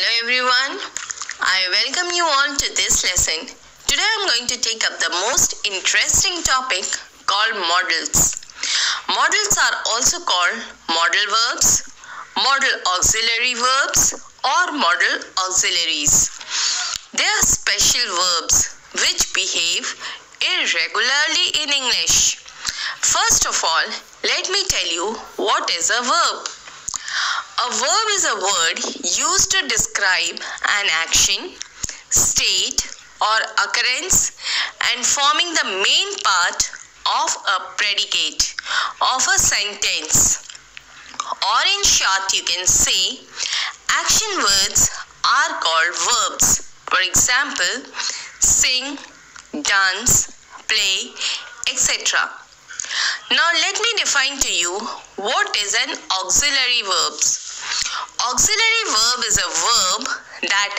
Hello everyone, I welcome you all to this lesson. Today I'm going to take up the most interesting topic called modals. Modals are also called modal verbs, modal auxiliary verbs, or modal auxiliaries. They are special verbs which behave irregularly in English. First of all, let me tell you what is a verb. A verb is a word used to describe an action, state, or occurrence and forming the main part of a predicate of a sentence. Or in short, you can say action words are called verbs. For example, sing, dance, play, etc. Now let me define to you what is an auxiliary verbs. Auxiliary verb is a verb that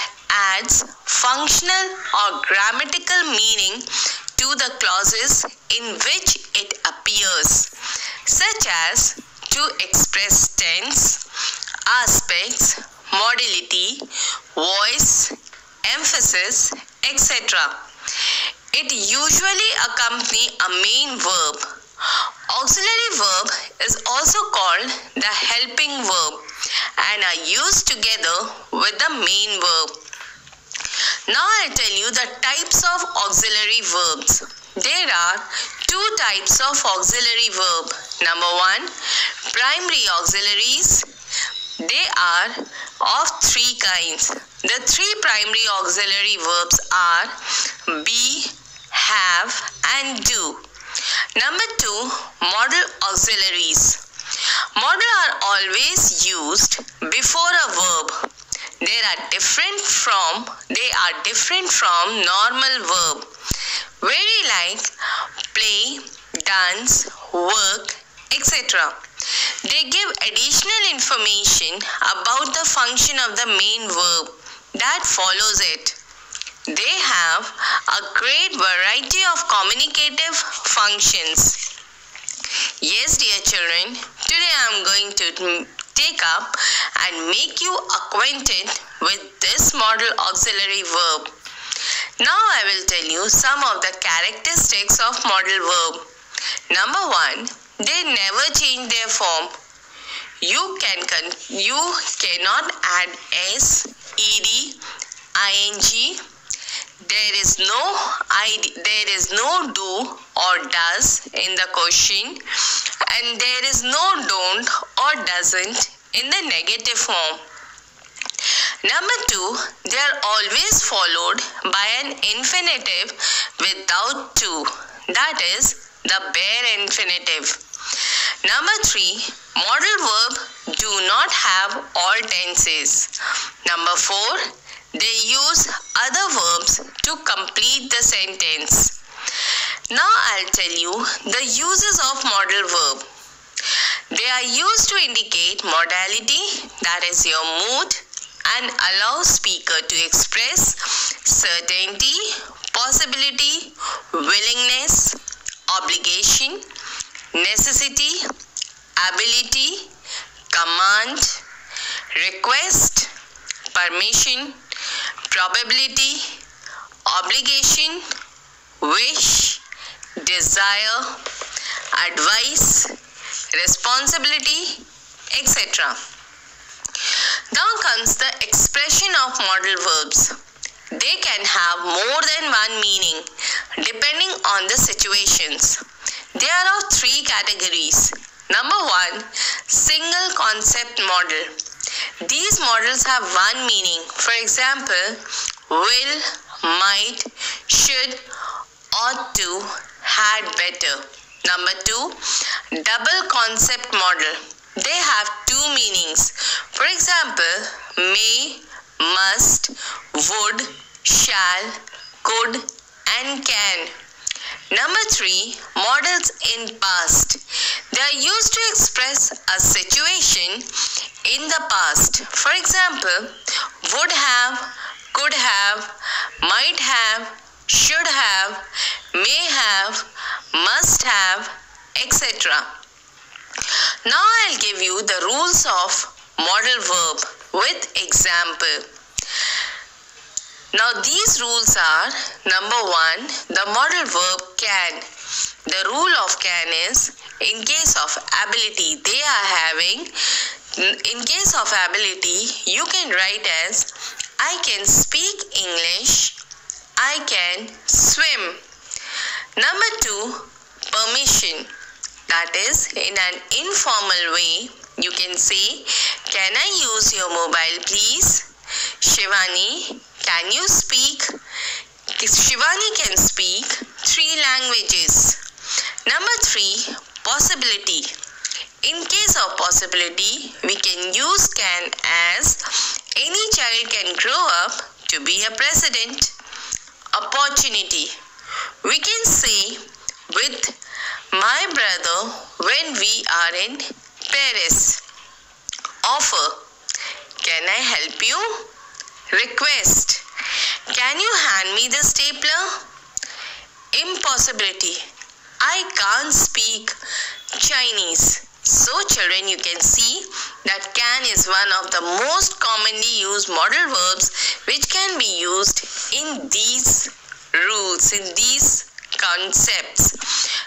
adds functional or grammatical meaning to the clauses in which it appears, such as to express tense, aspects, modality, voice, emphasis, etc. It usually accompany a main verb. Auxiliary verb is also called the helping verb and are used together with the main verb. Now I'll tell you the types of auxiliary verbs. There are two types of auxiliary verb. Number one, primary auxiliaries. They are of three kinds. The three primary auxiliary verbs are be, have, and do. Number two, modal auxiliaries. Modal are always used before a verb. They are different from they are different from normal verb. Very like play, dance, work, etc. They give additional information about the function of the main verb that follows it. They have a great variety of communicative functions. Yes, dear children, today I am going to take up and make you acquainted with this modal auxiliary verb. Now I will tell you some of the characteristics of modal verb. Number one, they never change their form. You can con- you cannot add s, ed, ing. There is no id, there is no do or does in the question, and there is no don't or doesn't in the negative form. Number two, they are always followed by an infinitive without to. That is the bare infinitive. Number three, modal verb do not have all tenses. Number four, they use other verbs to complete the sentence. Now I'll tell you the uses of modal verb. They are used to indicate modality, that is your mood, and allow speaker to express certainty, possibility, willingness, obligation, necessity, ability, command, request, permission, probability, obligation, wish, desire, advice, responsibility, etc. Now comes the expression of modal verbs. They can have more than one meaning depending on the situations. There are of three categories. Number one, single concept modal. These modals have one meaning. For example, will, might, should, ought to, had better. Number two, double concept modal. They have two meanings. For example, may, must, would, shall, could, and can. Number three, modals in past. They are used to express a situation in the past. For example, would have, could have, might have, should have, may have, must have, etc. Now I'll give you the rules of modal verb with example. Now these rules are number one, the modal verb can. The rule of can is in case of ability they are having in case of ability you can write as I can speak English, I can swim. Number two, permission. That is in an informal way you can say can I use your mobile please? Shivani can you speak? Shivani can speak three languages. Number three, possibility. In case of possibility, we can use can as any child can grow up to be a president. Opportunity. We can say with my brother when we are in Paris. Offer. Can I help you? Request. Can you hand me the stapler? Impossibility. I can't speak Chinese. So children you can see that can is one of the most commonly used modal verbs which can be used in these rules, in these concepts.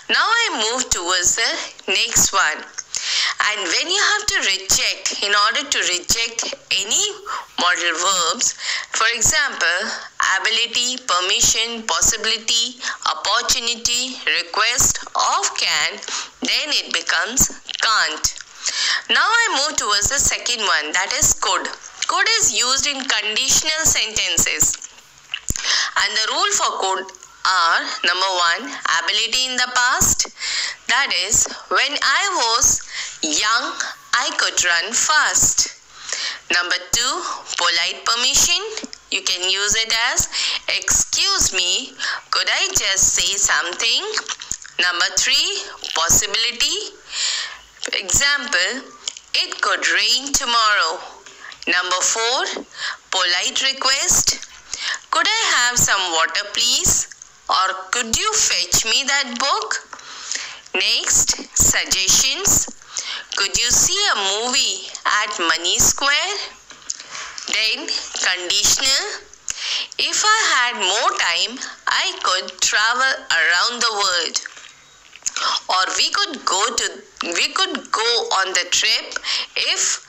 Now I move towards the next one. And when you have to reject, in order to reject any modal verbs, for example, ability, permission, possibility, opportunity, request of can, then it becomes can't. Now I move towards the second one that is could. Could is used in conditional sentences. And the rule for could are number one, ability in the past. That is, when I was young, I could run fast. Number two, polite permission. You can use it as, excuse me, could I just say something? Number three, possibility. Example, it could rain tomorrow. Number four, polite request. Could I have some water please? Or could you fetch me that book? Next, suggestions. Could you see a movie at Money Square? Then, conditional. If I had more time, I could travel around the world. Or we could go to we could go on the trip if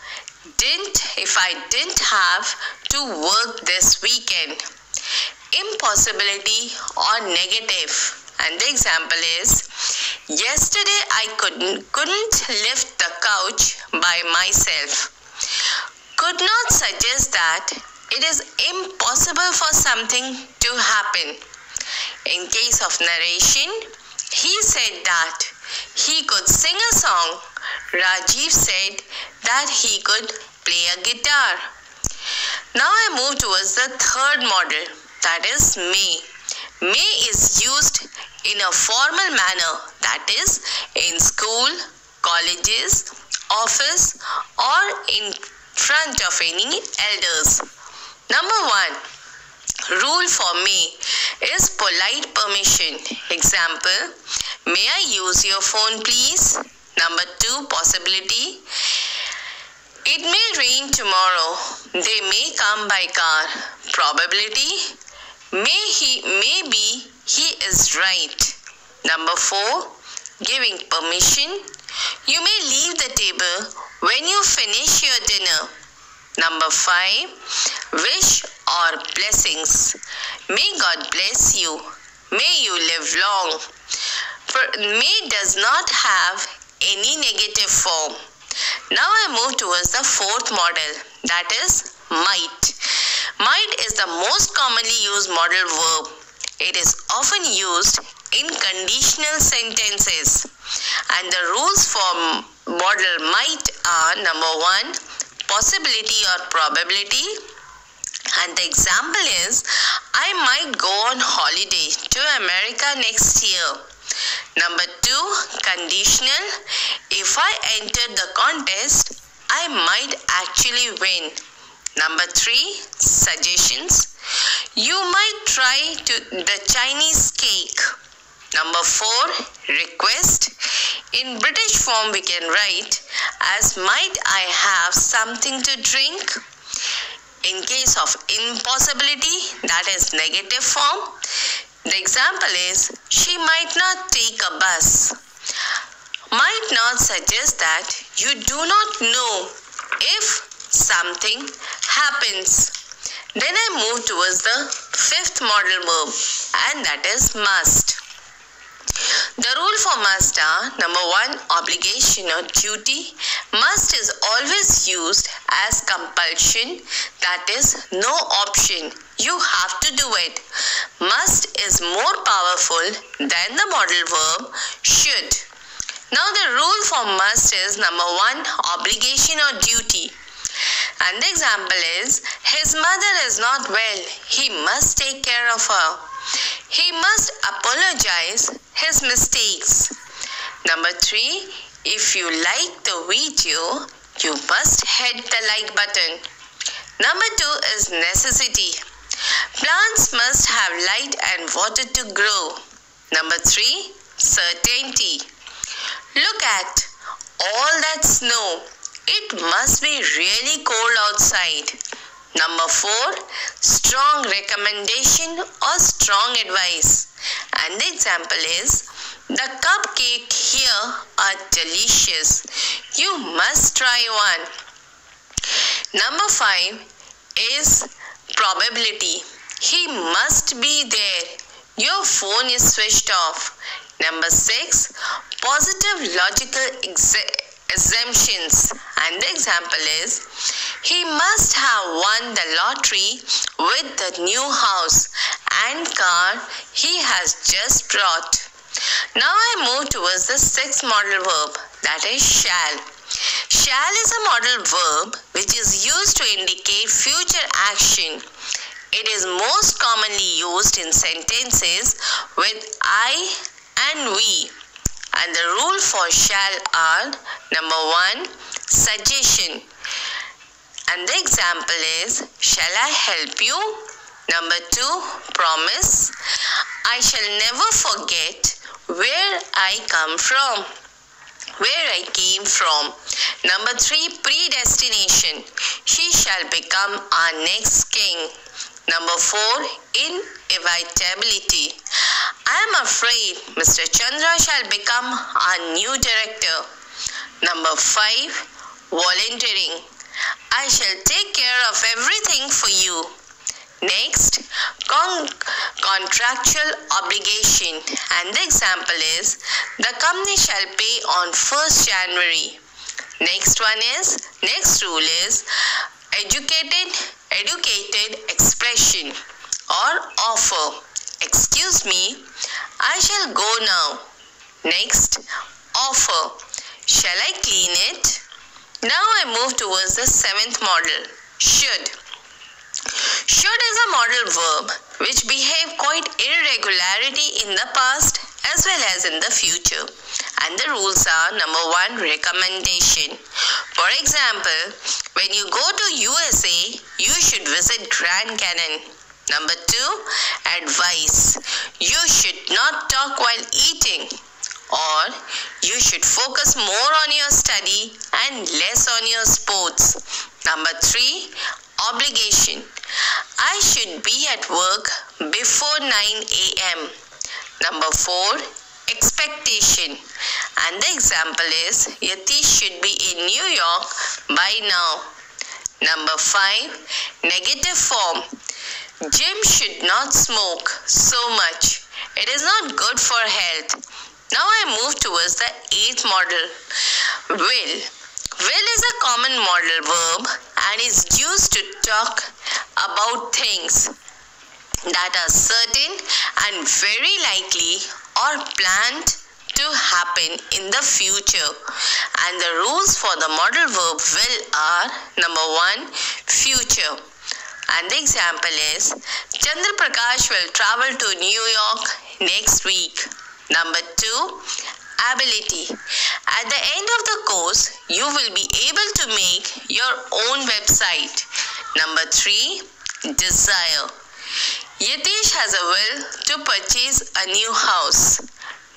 didn't if I didn't have to work this weekend. Impossibility or negative. And the example is yesterday I couldn't couldn't lift the couch by myself. Could not suggest that it is impossible for something to happen. In case of narration, he said that he could sing a song. Rajiv said that he could play a guitar. Now I move towards the third modal that is may. May is used in a formal manner that is in school, colleges, office or in front of any elders. Number one, rule for me is polite permission. Example, may I use your phone please? Number two, possibility. It may rain tomorrow. They may come by car. Probability. May he maybe he is right. Number four, giving permission. You may leave the table when you finish your dinner. Number five, wish or blessings. May God bless you. May you live long. For may does not have any negative form. Now I move towards the fourth modal that is might. Might is the most commonly used modal verb. It is often used in conditional sentences. And the rules for modal might are number one, possibility or probability. And the example is, I might go on holiday to America next year. Number two, conditional. If I enter the contest, I might actually win. Number three, suggestions. You might try to the Chinese cake. Number four, request. In British form, we can write as might I have something to drink. In case of impossibility, that is negative form. The example is she might not take a bus. Might not suggest that you do not know if something happens. Then I move towards the fifth modal verb and that is must. The rule for must are number one, obligation or duty. Must is always used as compulsion, that is, no option. You have to do it. Must is more powerful than the modal verb should. Now, the rule for must is number one, obligation or duty. And the example is his mother is not well. He must take care of her. He must apologize his mistakes. Number three, if you like the video, you must hit the like button. Number two is necessity. Plants must have light and water to grow. Number three, certainty. Look at all that snow. It must be really cold outside. Number four, strong recommendation or strong advice. And the example is the cupcake here are delicious. You must try one. Number five is probability. He must be there. Your phone is switched off. Number six, positive logical assumptions. And the example is he must have won the lottery with the new house and car he has just brought. Now I move towards the sixth modal verb that is shall. Shall is a modal verb which is used to indicate future action. It is most commonly used in sentences with I and we. And the rule for shall are number one, suggestion. And the example is, Shall I help you? Number two, promise. I shall never forget where I come from. Where I came from. Number three, predestination. She shall become our next king. Number four, inevitability. I am afraid Mr. Chandra shall become our new director. Number five, volunteering. I shall take care of everything for you. Next, con- contractual obligation. And the example is the company shall pay on 1st January. Next one is, next rule is educated, educated expression or offer. Excuse me, I shall go now. Next, offer. Shall I clean it? Now I move towards the seventh modal, should. Should is a modal verb which behave quite irregularity in the past as well as in the future. And the rules are number one, recommendation. For example, when you go to USA, you should visit Grand Canyon. Number two, advice. You should not talk while eating or you should focus more on your study and less on your sports. Number three, obligation. I should be at work before 9 a.m. Number four, expectation. And the example is Yatish should be in New York by now. Number five, negative form. Jim should not smoke so much. It is not good for health. Now I move towards the eighth modal. will. Will is a common modal verb and is used to talk about things that are certain and very likely or planned to happen in the future. And the rules for the modal verb will are number one, future. And the example is Chandra Prakash will travel to New York next week. Number two, ability. At the end of the course, you will be able to make your own website. Number three, desire. Yatish has a will to purchase a new house.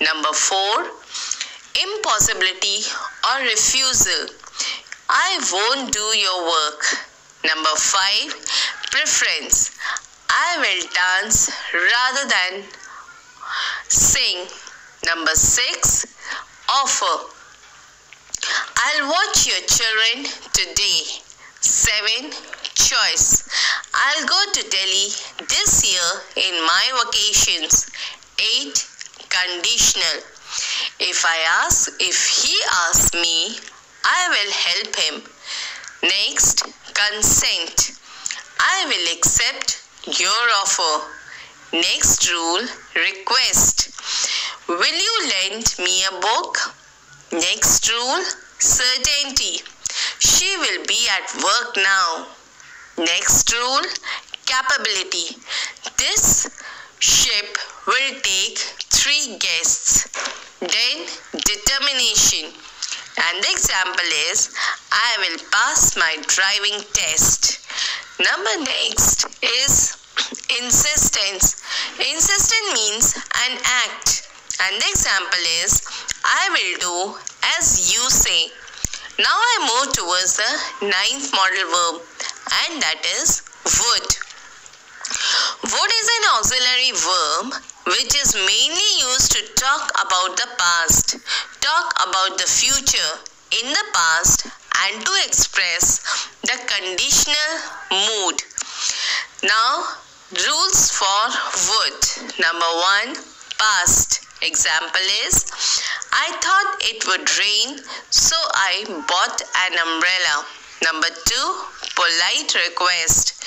Number four, impossibility or refusal. I won't do your work. Number 5. Preference. I will dance rather than sing. Number 6. Offer. I'll watch your children today. 7. Choice. I'll go to Delhi this year in my vacations. 8. Conditional. If I ask, if he asks me, I will help him. Next, consent. I will accept your offer. Next rule, request. Will you lend me a book? Next rule, certainty. She will be at work now. Next rule, capability. This ship will take three guests. Then, determination. And the example is, I will pass my driving test. Number next is insistence. Insistence means an act. And the example is, I will do as you say. Now I move towards the ninth modal verb and that is would. Would is an auxiliary verb which is mainly used to talk about the past, talk about the future in the past and to express the conditional mood. Now, rules for would. Number one, past. Example is I thought it would rain, so I bought an umbrella. Number two, polite request.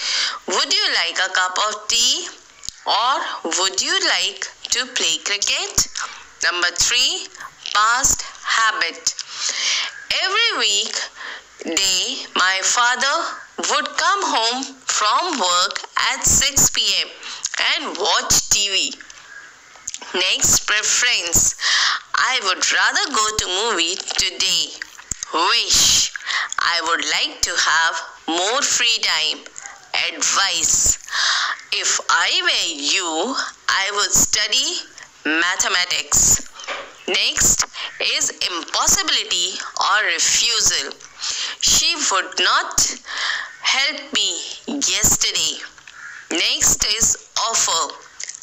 Would you like a cup of tea? Or would you like to play cricket? Number three, past habit. Every week day, my father would come home from work at 6 pm and watch TV. Next, preference. I would rather go to movie today. Wish. I would like to have more free time. Advice. If I were you, I would study mathematics. Next is impossibility or refusal. She would not help me yesterday. Next is offer.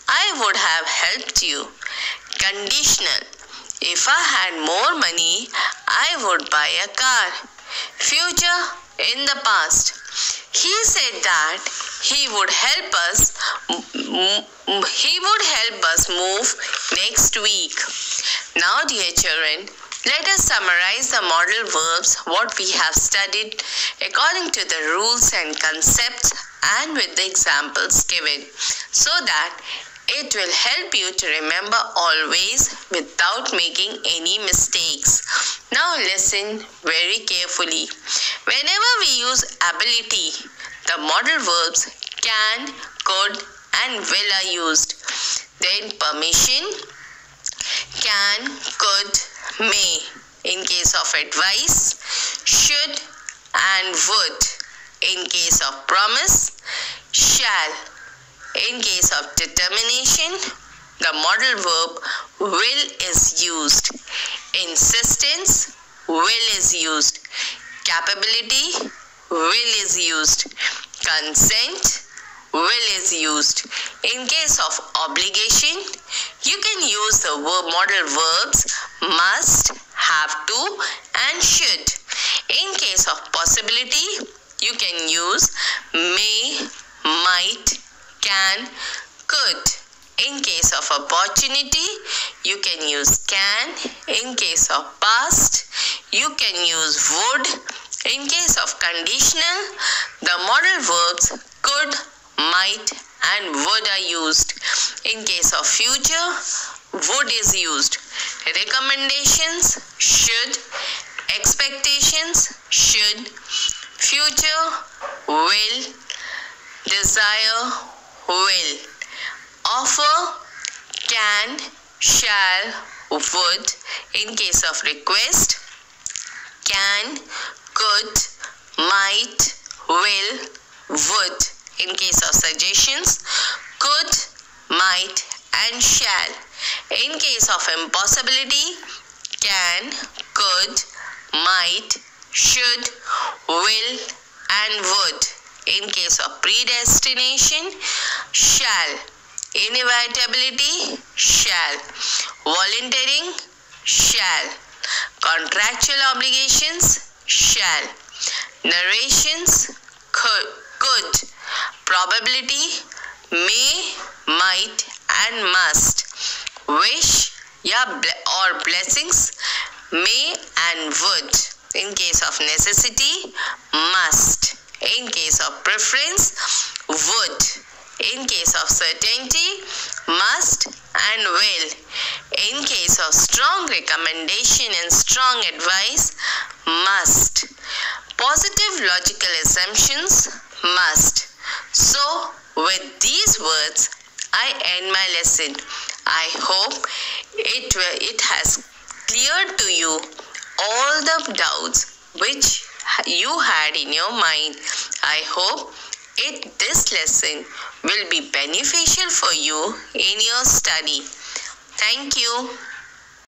I would have helped you. Conditional. If I had more money, I would buy a car. Future in the past. He said that he would help us he would help us move next week. Now dear children, let us summarize the modal verbs what we have studied according to the rules and concepts and with the examples given so that it will help you to remember always without making any mistakes. Now listen very carefully. Whenever we use ability, the modal verbs can, could and will are used. Then permission, can, could, may. In case of advice, should and would. In case of promise, shall in case of determination, the modal verb will is used. Insistence, will is used. Capability, will is used. Consent, will is used. In case of obligation, you can use the verb modal verbs must, have to and should. In case of possibility, you can use may, might, can, could. In case of opportunity, you can use can. In case of past, you can use would. In case of conditional, the modal verbs could, might and would are used. In case of future, would is used. Recommendations should, expectations should, future will, desire will. Offer, can, shall, would in case of request. Can, could, might, will, would in case of suggestions. Could, might and shall. In case of impossibility, can, could, might, should, will and would. In case of predestination, shall. Inevitability, shall. Volunteering, shall. Contractual obligations, shall. Narrations, could. could. Probability, may, might and must. Wish, yeah, or blessings, may and would. In case of necessity, must. In case of preference, would. In case of certainty, must and will. In case of strong recommendation and strong advice, must. Positive logical assumptions, must. So, with these words, I end my lesson. I hope it, it has cleared to you all the doubts which you had in your mind. I hope it this lesson will be beneficial for you in your study. Thank you.